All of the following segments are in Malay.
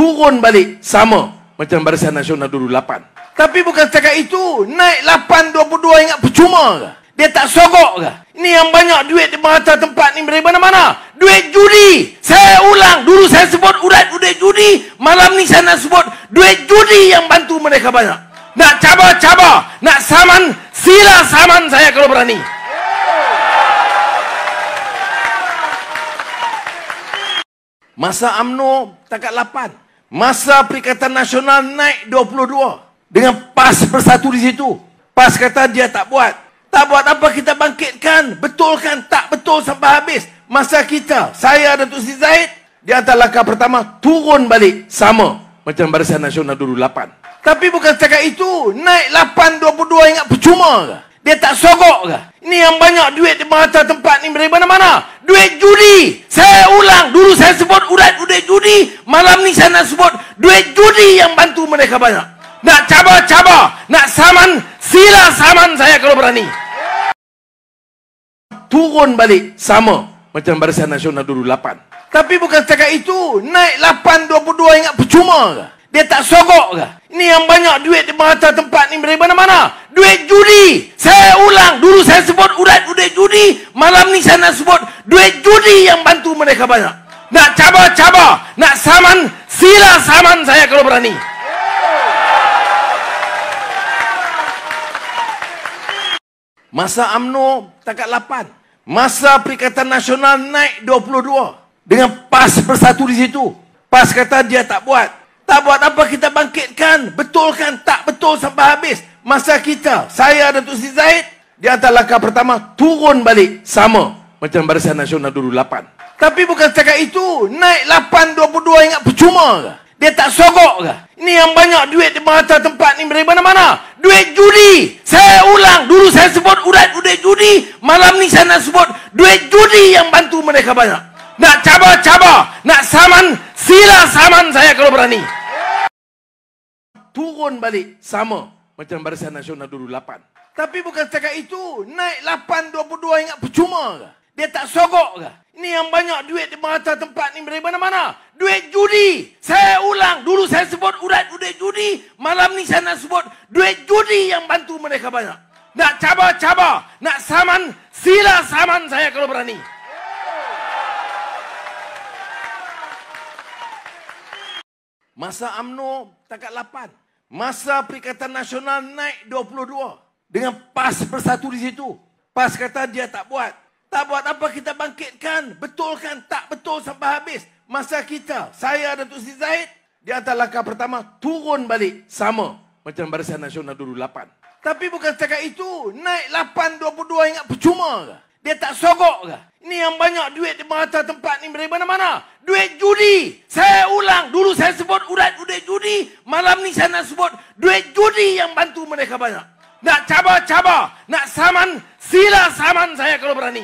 turun balik sama macam Barisan Nasional dulu 8. Tapi bukan setakat itu, naik 8 22 ingat percuma ke? Dia tak sogok ke? Ini yang banyak duit di mata tempat ni dari mana-mana. Duit judi. Saya ulang, dulu saya sebut urat duit judi, malam ni saya nak sebut duit judi yang bantu mereka banyak. Nak cabar-cabar, nak saman, sila saman saya kalau berani. Masa AMNO takat 8. Masa Perikatan Nasional naik 22. Dengan PAS bersatu di situ. PAS kata dia tak buat. Tak buat apa kita bangkitkan. Betulkan tak betul sampai habis. Masa kita, saya dan Tuk Sri Zahid, di antara langkah pertama, turun balik sama. Macam Barisan Nasional dulu 8. Tapi bukan setakat itu, naik 8-22 ingat percuma ke? Dia tak sogok ke? Ini yang banyak duit di mata tempat ni dari mana-mana. Duit judi. Saya ulang. Dulu saya sebut urat duit judi. Malam ni saya nak sebut duit judi yang bantu mereka banyak. Nak cabar-cabar. Nak saman. Sila saman saya kalau berani. Turun balik. Sama. Macam Barisan Nasional dulu 8. Tapi bukan setakat itu. Naik 8-22 ingat percuma ke? Dia tak sogok ke? Ini yang banyak duit di mata tempat ni dari mana-mana. Duit judi. Saya ulang. Dulu saya sebut urat duit judi. Malam ni saya nak sebut duit judi yang bantu mereka banyak. Nak cabar-cabar. Nak saman. Sila saman saya kalau berani. Masa AMNO takat 8. Masa Perikatan Nasional naik 22. Dengan PAS bersatu di situ. PAS kata dia tak buat. Tak buat apa kita bangkitkan. Betulkan tak betul sampai habis. Masa kita, saya dan Tuk Sri Zahid, di antara langkah pertama, turun balik sama. Macam Barisan Nasional dulu 8. Tapi bukan setakat itu, naik 8-22 ingat percuma ke? Dia tak sogok ke? Ini yang banyak duit di mata tempat ni dari mana-mana. Duit judi. Saya ulang. Dulu saya sebut duit judi. Malam ni saya nak sebut duit judi yang bantu mereka banyak. Nak cabar-cabar. Nak saman. Sila saman saya kalau berani turun balik sama macam Barisan Nasional dulu 8. Tapi bukan setakat itu, naik 8-22 ingat percuma ke? Dia tak sogok ke? Ini yang banyak duit di mata tempat ni dari mana-mana. Duit judi. Saya ulang. Dulu saya sebut urat duit judi. Malam ni saya nak sebut duit judi yang bantu mereka banyak. Nak cabar-cabar. Nak saman. Sila saman saya kalau berani. Masa AMNO takat 8. Masa Perikatan Nasional naik 22. Dengan PAS bersatu di situ. PAS kata dia tak buat. Tak buat apa kita bangkitkan. Betulkan tak betul sampai habis. Masa kita, saya dan Tuk Sri Zahid, di antara langkah pertama, turun balik sama. Macam Barisan Nasional dulu 8. Tapi bukan setakat itu, naik 8-22 ingat percuma ke? Dia tak sogok ke? Ini yang banyak duit di mata tempat ni dari mana-mana. Duit judi. Saya ulang. Dulu saya sebut urat duit judi. Malam ni saya nak sebut duit judi yang bantu mereka banyak. Nak cabar-cabar. Nak saman. Sila saman saya kalau berani.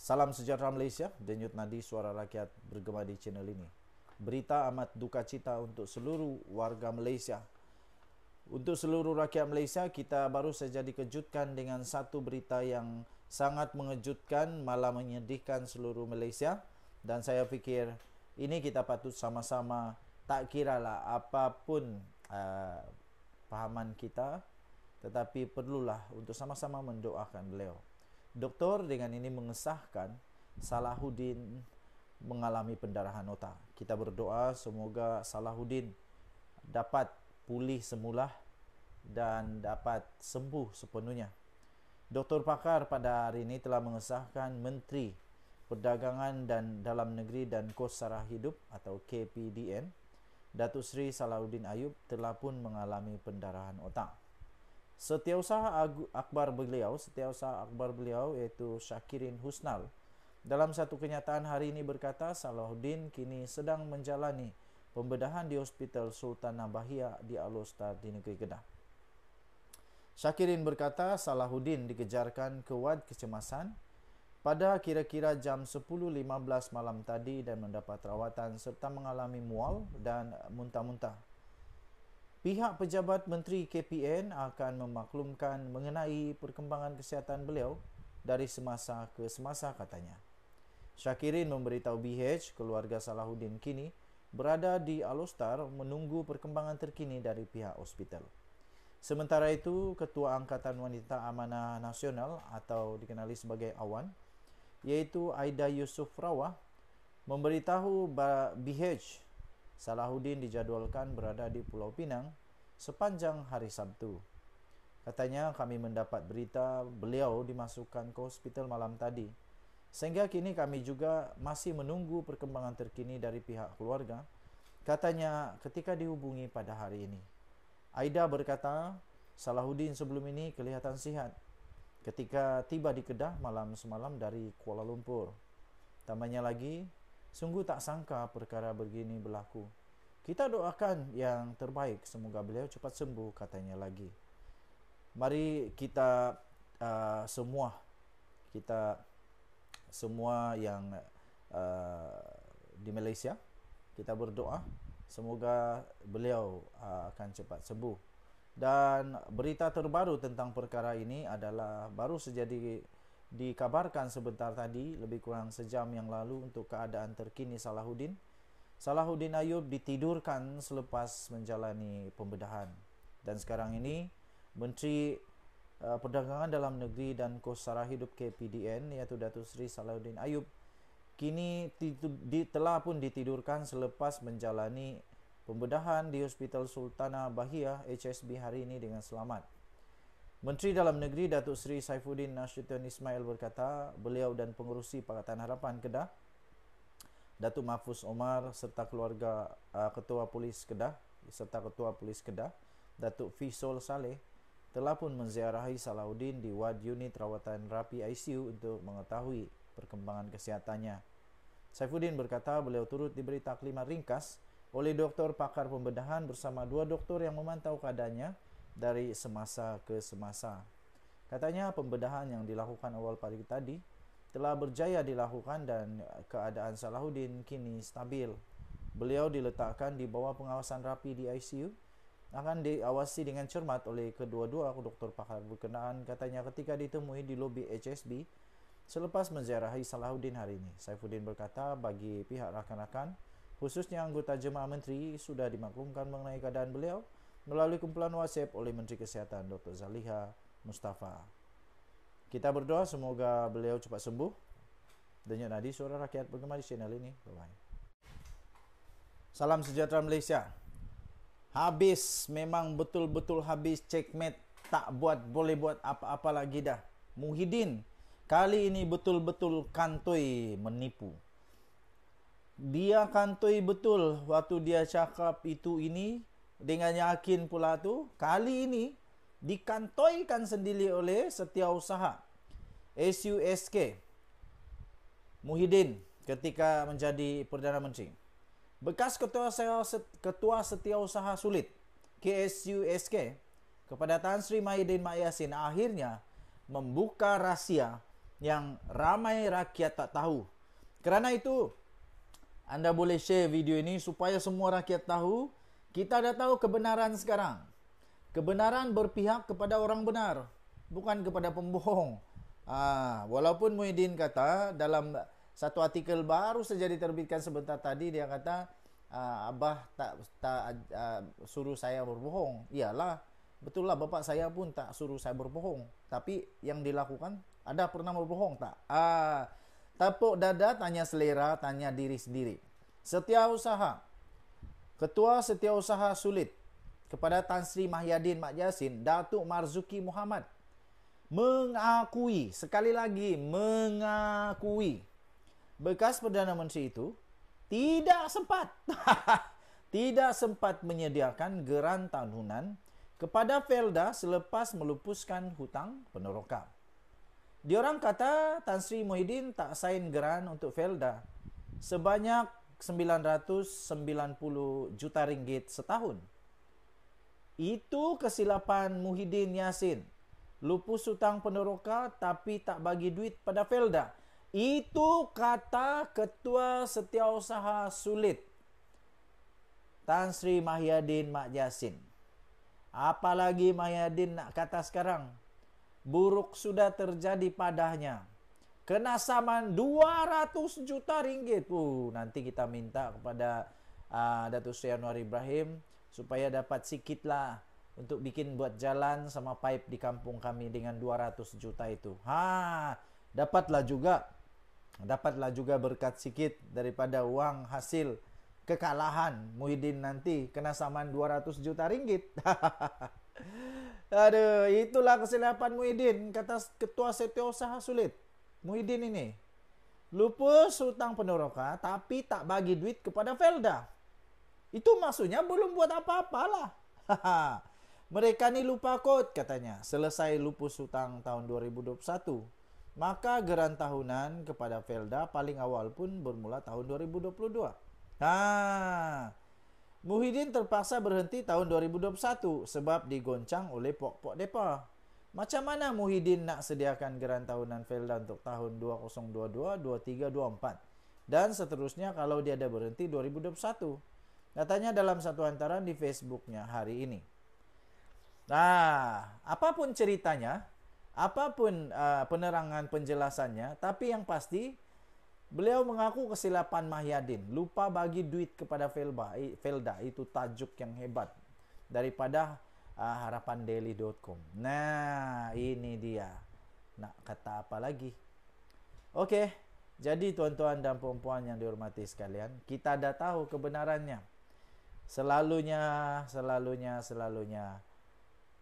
Salam sejahtera Malaysia. Denyut Nadi Suara Rakyat bergema di channel ini. Berita amat duka cita untuk seluruh warga Malaysia. Untuk seluruh rakyat Malaysia, kita baru saja dikejutkan dengan satu berita yang sangat mengejutkan malah menyedihkan seluruh Malaysia dan saya fikir ini kita patut sama-sama tak kiralah apapun uh, pahaman kita tetapi perlulah untuk sama-sama mendoakan beliau. Doktor dengan ini mengesahkan Salahuddin mengalami pendarahan otak. Kita berdoa semoga Salahuddin dapat pulih semula dan dapat sembuh sepenuhnya. Doktor Pakar pada hari ini telah mengesahkan Menteri Perdagangan dan Dalam Negeri dan Kos Sarah Hidup atau KPDN Datuk Seri Salahuddin Ayub telah pun mengalami pendarahan otak. Setiausaha akbar beliau, setiausaha akbar beliau iaitu Syakirin Husnal dalam satu kenyataan hari ini berkata Salahuddin kini sedang menjalani pembedahan di Hospital Sultan Nabahia di Alostar di negeri Kedah. Syakirin berkata Salahuddin dikejarkan ke wad kecemasan pada kira-kira jam 10.15 malam tadi dan mendapat rawatan serta mengalami mual dan muntah-muntah. Pihak pejabat Menteri KPN akan memaklumkan mengenai perkembangan kesihatan beliau dari semasa ke semasa katanya. Syakirin memberitahu BH keluarga Salahuddin kini berada di Alostar menunggu perkembangan terkini dari pihak hospital. Sementara itu, Ketua Angkatan Wanita Amanah Nasional atau dikenali sebagai AWAN, iaitu Aida Yusuf Rawah, memberitahu BH Salahuddin dijadualkan berada di Pulau Pinang sepanjang hari Sabtu. Katanya kami mendapat berita beliau dimasukkan ke hospital malam tadi. Sehingga kini kami juga masih menunggu perkembangan terkini dari pihak keluarga. Katanya ketika dihubungi pada hari ini. Aida berkata, Salahuddin sebelum ini kelihatan sihat ketika tiba di Kedah malam semalam dari Kuala Lumpur. Tambahnya lagi, sungguh tak sangka perkara begini berlaku. Kita doakan yang terbaik, semoga beliau cepat sembuh, katanya lagi. Mari kita uh, semua, kita semua yang uh, di Malaysia kita berdoa semoga beliau uh, akan cepat sembuh. Dan berita terbaru tentang perkara ini adalah baru saja di, dikabarkan sebentar tadi lebih kurang sejam yang lalu untuk keadaan terkini Salahuddin. Salahuddin Ayub ditidurkan selepas menjalani pembedahan. Dan sekarang ini Menteri Uh, perdagangan dalam negeri dan kos sara hidup KPDN iaitu Datuk Seri Salahuddin Ayub kini telah pun ditidurkan selepas menjalani pembedahan di Hospital Sultana Bahia HSB hari ini dengan selamat. Menteri Dalam Negeri Datuk Seri Saifuddin Nasution Ismail berkata beliau dan pengurusi Pakatan Harapan Kedah Datuk Mahfuz Omar serta keluarga uh, Ketua Polis Kedah serta Ketua Polis Kedah Datuk Fisol Saleh telah pun menziarahi Salahuddin di wad unit rawatan rapi ICU untuk mengetahui perkembangan kesehatannya. Saifuddin berkata beliau turut diberi taklimat ringkas oleh doktor pakar pembedahan bersama dua doktor yang memantau keadaannya dari semasa ke semasa. Katanya pembedahan yang dilakukan awal pagi tadi telah berjaya dilakukan dan keadaan Salahuddin kini stabil. Beliau diletakkan di bawah pengawasan rapi di ICU akan diawasi dengan cermat oleh kedua-dua doktor pakar berkenaan katanya ketika ditemui di lobi HSB selepas menziarahi Salahuddin hari ini. Saifuddin berkata bagi pihak rakan-rakan khususnya anggota jemaah menteri sudah dimaklumkan mengenai keadaan beliau melalui kumpulan WhatsApp oleh Menteri Kesihatan Dr. Zaliha Mustafa. Kita berdoa semoga beliau cepat sembuh. Denyut nadi suara rakyat bergema di channel ini. Bye-bye. Salam sejahtera Malaysia. Habis memang betul-betul habis checkmate tak buat boleh buat apa-apa lagi dah. Muhyiddin kali ini betul-betul kantoi menipu. Dia kantoi betul waktu dia cakap itu ini dengan yakin pula tu kali ini dikantoikan sendiri oleh setiausaha SUSK Muhyiddin ketika menjadi Perdana Menteri. Bekas ketua ketua setiausaha sulit KSUSK kepada Tan Sri Mahidin Mak Yasin akhirnya membuka rahsia yang ramai rakyat tak tahu. Kerana itu anda boleh share video ini supaya semua rakyat tahu kita dah tahu kebenaran sekarang. Kebenaran berpihak kepada orang benar, bukan kepada pembohong. Ah, walaupun Muhyiddin kata dalam satu artikel baru saja diterbitkan sebentar tadi dia kata uh, abah tak tak uh, suruh saya berbohong. Iyalah, betul lah bapak saya pun tak suruh saya berbohong. Tapi yang dilakukan ada pernah berbohong tak? Ah, tepuk dada tanya selera, tanya diri sendiri. Setiausaha. Ketua Setiausaha Sulit kepada Tan Sri Mahyadin Mak Yasin, Datuk Marzuki Muhammad mengakui sekali lagi mengakui bekas Perdana Menteri itu tidak sempat tidak sempat menyediakan geran tahunan kepada Felda selepas melupuskan hutang peneroka. Diorang kata Tan Sri Muhyiddin tak sign geran untuk Felda sebanyak 990 juta ringgit setahun. Itu kesilapan Muhyiddin Yassin. Lupus hutang peneroka tapi tak bagi duit pada Felda. Itu kata Ketua Setiausaha Sulit Tan Sri Mahyadin Mak Jasin. Apalagi Mahyadin nak kata sekarang. Buruk sudah terjadi padanya. Kena saman 200 juta ringgit. Uh, nanti kita minta kepada uh, Datuk Seri Anwar Ibrahim supaya dapat sikit lah untuk bikin buat jalan sama pipe di kampung kami dengan 200 juta itu. Ha, dapatlah juga dapatlah juga berkat sikit daripada uang hasil kekalahan Muhyiddin nanti kena saman 200 juta ringgit. Aduh, itulah kesilapan Muhyiddin kata ketua setiausaha sulit. Muhyiddin ini lupus hutang peneroka tapi tak bagi duit kepada Felda. Itu maksudnya belum buat apa-apalah. Mereka ni lupa kod katanya. Selesai lupus hutang tahun 2021. Maka geran tahunan kepada Felda paling awal pun bermula tahun 2022. Ha. Muhyiddin terpaksa berhenti tahun 2021 sebab digoncang oleh pok-pok depa. Macam mana Muhyiddin nak sediakan geran tahunan Felda untuk tahun 2022, 23, 24 dan seterusnya kalau dia ada berhenti 2021. Katanya dalam satu hantaran di Facebooknya hari ini. Nah, apapun ceritanya, apapun uh, penerangan penjelasannya, tapi yang pasti Beliau mengaku kesilapan Mahyadin, lupa bagi duit kepada Felba, Felda, itu tajuk yang hebat daripada uh, harapandaily.com. Nah, ini dia. Nak kata apa lagi? Okey, jadi tuan-tuan dan puan-puan yang dihormati sekalian, kita dah tahu kebenarannya. Selalunya, selalunya, selalunya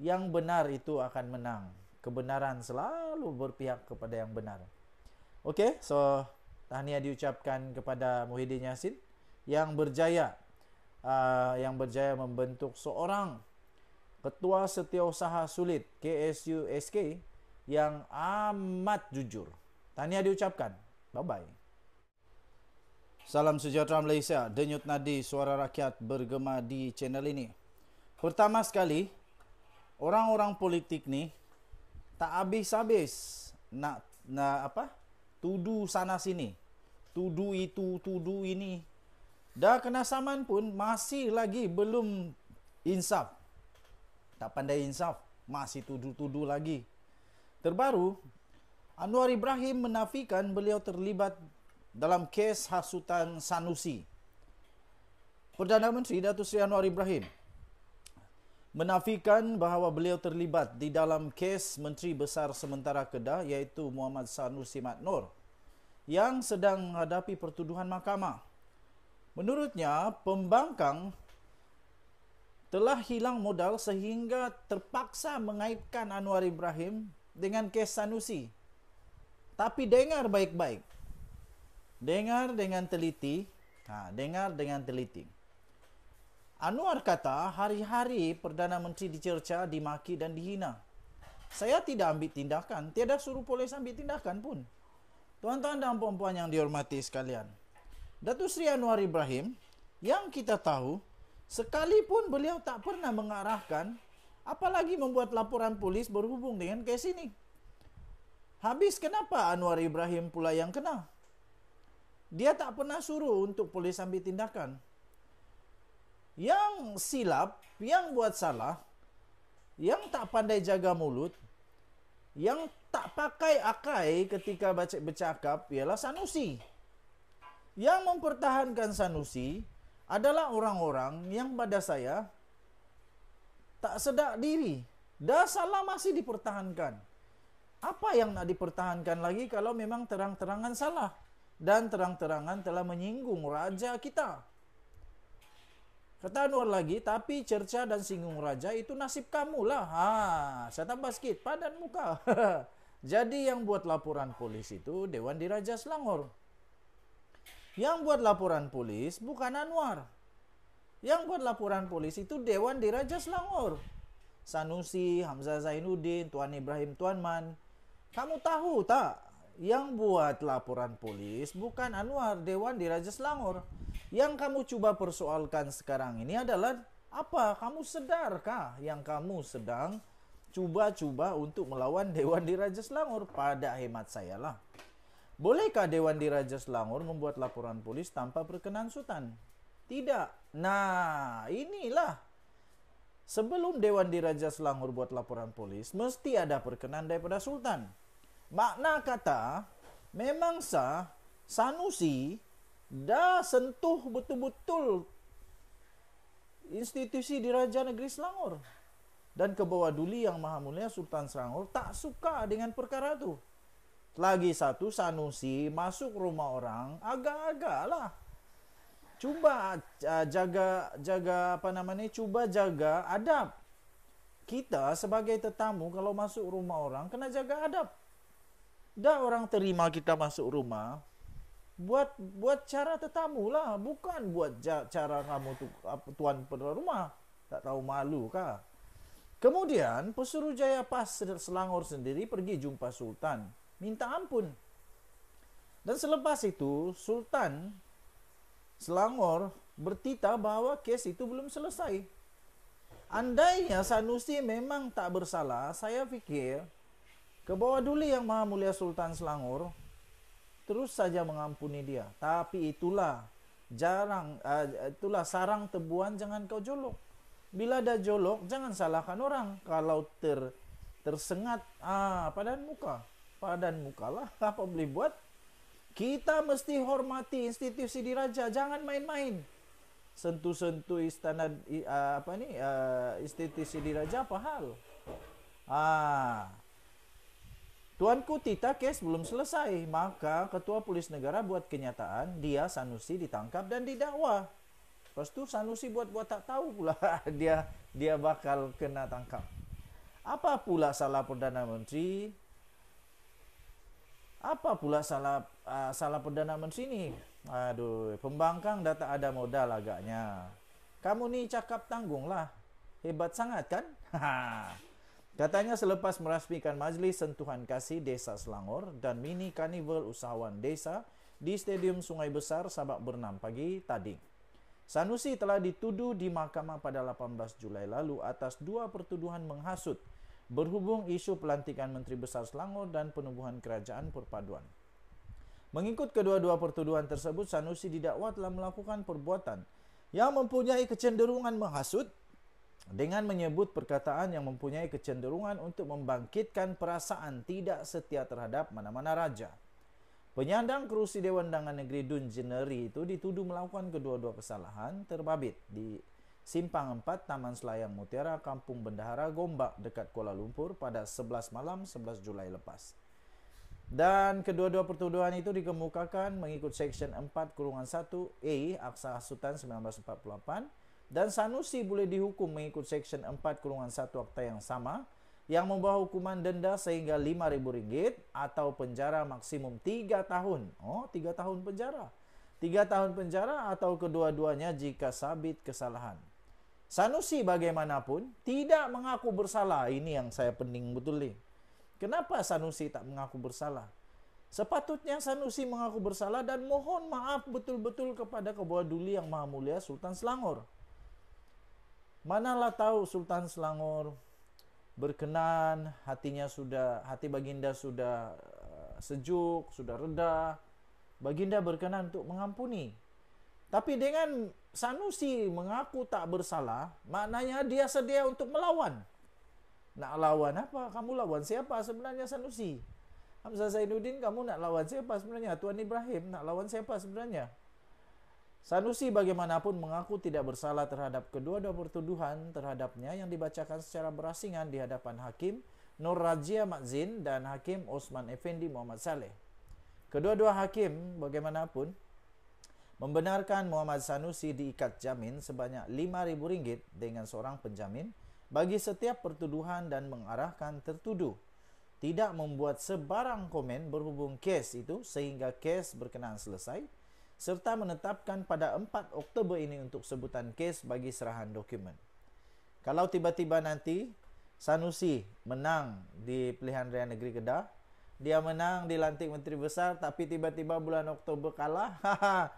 yang benar itu akan menang. Kebenaran selalu berpihak kepada yang benar. Okey, so tahniah diucapkan kepada Muhyiddin Yassin yang berjaya uh, yang berjaya membentuk seorang ketua setiausaha sulit KSU SK yang amat jujur. Tahniah diucapkan. Bye bye. Salam sejahtera Malaysia. Denyut nadi suara rakyat bergema di channel ini. Pertama sekali, orang-orang politik ni tak habis-habis nak nak apa? Tudu sana sini. Tudu itu, tudu ini. Dah kena saman pun masih lagi belum insaf. Tak pandai insaf, masih tudu-tudu lagi. Terbaru, Anwar Ibrahim menafikan beliau terlibat dalam kes hasutan Sanusi. Perdana Menteri Datuk Seri Anwar Ibrahim menafikan bahawa beliau terlibat di dalam kes Menteri Besar Sementara Kedah iaitu Muhammad Sanusi Mat Nur yang sedang menghadapi pertuduhan mahkamah. Menurutnya, pembangkang telah hilang modal sehingga terpaksa mengaitkan Anwar Ibrahim dengan kes Sanusi. Tapi dengar baik-baik. Dengar dengan teliti. Ha, dengar dengan teliti. Anwar kata hari-hari Perdana Menteri dicerca, dimaki dan dihina. Saya tidak ambil tindakan. Tiada suruh polis ambil tindakan pun. Tuan-tuan dan puan-puan yang dihormati sekalian. Datuk Seri Anwar Ibrahim yang kita tahu sekalipun beliau tak pernah mengarahkan apalagi membuat laporan polis berhubung dengan kes ini. Habis kenapa Anwar Ibrahim pula yang kena? Dia tak pernah suruh untuk polis ambil tindakan yang silap, yang buat salah, yang tak pandai jaga mulut, yang tak pakai akai ketika baca bercakap ialah Sanusi. Yang mempertahankan Sanusi adalah orang-orang yang pada saya tak sedar diri. Dah salah masih dipertahankan. Apa yang nak dipertahankan lagi kalau memang terang-terangan salah dan terang-terangan telah menyinggung raja kita? Kata Anwar lagi, tapi cerca dan singgung raja itu nasib kamu lah. Ha, saya tambah sikit, padan muka. Jadi yang buat laporan polis itu Dewan Diraja Selangor. Yang buat laporan polis bukan Anwar. Yang buat laporan polis itu Dewan Diraja Selangor. Sanusi, Hamzah Zainuddin, Tuan Ibrahim Tuanman. Kamu tahu tak? Yang buat laporan polis bukan Anwar, Dewan Diraja Selangor. Yang kamu cuba persoalkan sekarang ini adalah apa? Kamu sedarkah yang kamu sedang cuba-cuba untuk melawan Dewan Diraja Selangor? Pada hemat saya lah. Bolehkah Dewan Diraja Selangor membuat laporan polis tanpa perkenan sultan? Tidak. Nah, inilah. Sebelum Dewan Diraja Selangor buat laporan polis, mesti ada perkenan daripada sultan. Makna kata, memang sah Sanusi dah sentuh betul-betul institusi diraja negeri Selangor. Dan ke bawah duli yang maha mulia Sultan Selangor tak suka dengan perkara itu. Lagi satu Sanusi masuk rumah orang agak-agak lah. Cuba uh, jaga jaga apa namanya? Cuba jaga adab. Kita sebagai tetamu kalau masuk rumah orang kena jaga adab. Dah orang terima kita masuk rumah, buat buat cara tetamu lah. Bukan buat cara kamu tu tuan pada rumah. Tak tahu malu kah? Kemudian pesuruh jaya pas selangor sendiri pergi jumpa sultan. Minta ampun. Dan selepas itu sultan selangor bertita bahawa kes itu belum selesai. Andainya sanusi memang tak bersalah saya fikir ke bawah duli yang maha mulia sultan selangor terus saja mengampuni dia. Tapi itulah jarang uh, itulah sarang tebuan jangan kau jolok. Bila ada jolok jangan salahkan orang. Kalau ter tersengat ah padan muka. Padan muka lah apa boleh buat? Kita mesti hormati institusi diraja, jangan main-main. Sentuh-sentuh istana uh, apa ni uh, institusi diraja apa hal? Ah, Tuanku Tita kes belum selesai, maka ketua polis negara buat kenyataan dia Sanusi ditangkap dan didakwa. Lepas tu Sanusi buat-buat tak tahu pula dia dia bakal kena tangkap. Apa pula salah Perdana Menteri? Apa pula salah uh, salah Perdana Menteri ni? Aduh, pembangkang dah tak ada modal agaknya. Kamu ni cakap tanggung lah. Hebat sangat kan? Katanya selepas merasmikan Majlis Sentuhan Kasih Desa Selangor dan mini karnival usahawan desa di Stadium Sungai Besar Sabak Bernam pagi tadi. Sanusi telah dituduh di mahkamah pada 18 Julai lalu atas dua pertuduhan menghasut berhubung isu pelantikan Menteri Besar Selangor dan penubuhan kerajaan perpaduan. Mengikut kedua-dua pertuduhan tersebut, Sanusi didakwa telah melakukan perbuatan yang mempunyai kecenderungan menghasut dengan menyebut perkataan yang mempunyai kecenderungan untuk membangkitkan perasaan tidak setia terhadap mana-mana raja. Penyandang kerusi Dewan Undangan Negeri Dun Jeneri itu dituduh melakukan kedua-dua kesalahan terbabit di Simpang 4 Taman Selayang Mutiara, Kampung Bendahara, Gombak dekat Kuala Lumpur pada 11 malam 11 Julai lepas. Dan kedua-dua pertuduhan itu dikemukakan mengikut Seksyen 4 Kurungan 1 A Aksa Hasutan 1948 dan Sanusi boleh dihukum mengikut Seksyen 4 Kurungan 1 Akta yang sama yang membawa hukuman denda sehingga RM5,000 atau penjara maksimum 3 tahun. Oh, 3 tahun penjara. 3 tahun penjara atau kedua-duanya jika sabit kesalahan. Sanusi bagaimanapun tidak mengaku bersalah. Ini yang saya pening betul ni. Kenapa Sanusi tak mengaku bersalah? Sepatutnya Sanusi mengaku bersalah dan mohon maaf betul-betul kepada kebawah duli yang maha mulia Sultan Selangor. Manalah tahu Sultan Selangor berkenan, hatinya sudah hati baginda sudah uh, sejuk, sudah reda. Baginda berkenan untuk mengampuni. Tapi dengan Sanusi mengaku tak bersalah, maknanya dia sedia untuk melawan. Nak lawan apa? Kamu lawan siapa sebenarnya Sanusi? Hamzah Zainuddin, kamu nak lawan siapa sebenarnya? Tuan Ibrahim nak lawan siapa sebenarnya? Sanusi bagaimanapun mengaku tidak bersalah terhadap kedua-dua pertuduhan terhadapnya yang dibacakan secara berasingan di hadapan Hakim Nur Rajia Matzin dan Hakim Osman Effendi Muhammad Saleh. Kedua-dua hakim bagaimanapun membenarkan Muhammad Sanusi diikat jamin sebanyak RM5,000 dengan seorang penjamin bagi setiap pertuduhan dan mengarahkan tertuduh tidak membuat sebarang komen berhubung kes itu sehingga kes berkenaan selesai serta menetapkan pada 4 Oktober ini untuk sebutan kes bagi serahan dokumen. Kalau tiba-tiba nanti Sanusi menang di pilihan raya negeri Kedah, dia menang dilantik menteri besar tapi tiba-tiba bulan Oktober kalah,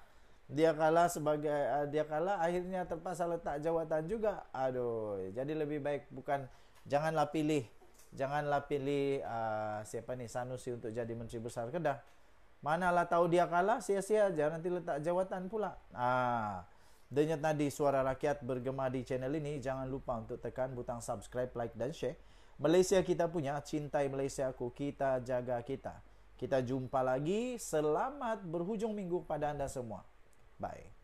dia kalah sebagai uh, dia kalah akhirnya terpaksa letak jawatan juga. Aduh, jadi lebih baik bukan janganlah pilih janganlah pilih uh, siapa ni Sanusi untuk jadi menteri besar Kedah. Manalah tahu dia kalah, sia-sia aja nanti letak jawatan pula. Ah. Denyut nadi suara rakyat bergema di channel ini. Jangan lupa untuk tekan butang subscribe, like dan share. Malaysia kita punya, cintai Malaysia aku, kita jaga kita. Kita jumpa lagi. Selamat berhujung minggu pada anda semua. Bye.